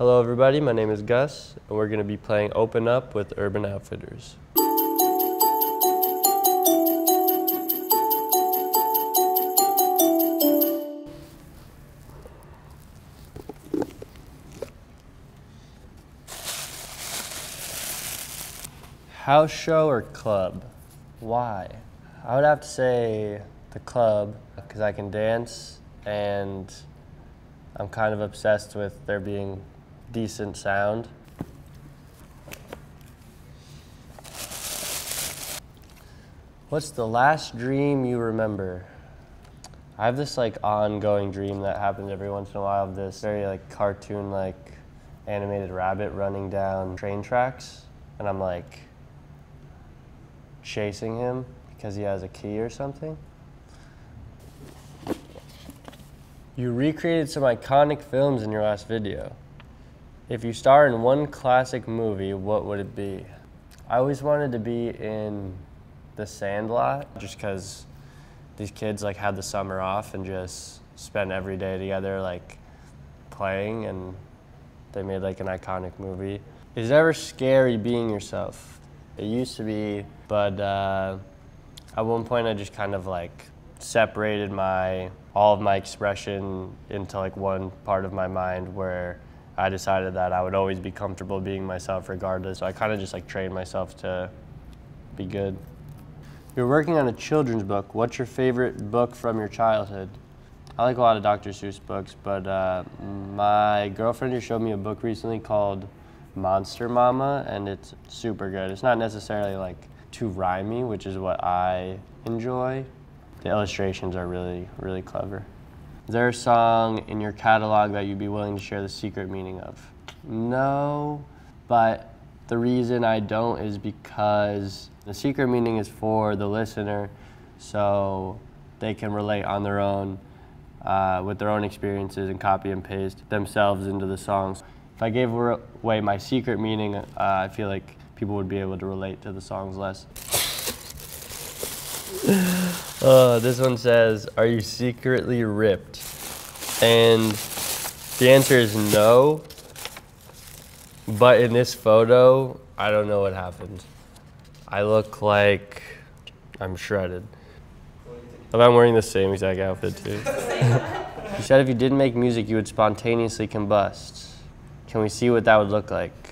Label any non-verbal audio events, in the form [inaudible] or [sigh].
Hello everybody, my name is Gus, and we're going to be playing Open Up with Urban Outfitters. House show or club? Why? I would have to say the club because I can dance and I'm kind of obsessed with there being decent sound. What's the last dream you remember? I have this like ongoing dream that happens every once in a while of this very like cartoon like animated rabbit running down train tracks and I'm like chasing him because he has a key or something. You recreated some iconic films in your last video. If you star in one classic movie, what would it be? I always wanted to be in The Sandlot just because these kids like had the summer off and just spent every day together like playing and they made like an iconic movie. Is ever scary being yourself? It used to be, but uh, at one point I just kind of like separated my all of my expression into like one part of my mind where I decided that I would always be comfortable being myself regardless. So I kind of just like trained myself to be good. You're working on a children's book. What's your favorite book from your childhood? I like a lot of Dr. Seuss books, but uh, my girlfriend just showed me a book recently called Monster Mama, and it's super good. It's not necessarily like too rhymey, which is what I enjoy. The illustrations are really, really clever. A song in your catalog that you'd be willing to share the secret meaning of? No, but the reason I don't is because the secret meaning is for the listener, so they can relate on their own uh, with their own experiences and copy and paste themselves into the songs. If I gave away my secret meaning, uh, I feel like people would be able to relate to the songs less. Uh, this one says, Are you secretly ripped? And the answer is no. But in this photo, I don't know what happened. I look like I'm shredded. But I'm wearing the same exact outfit too. [laughs] you said if you didn't make music, you would spontaneously combust. Can we see what that would look like?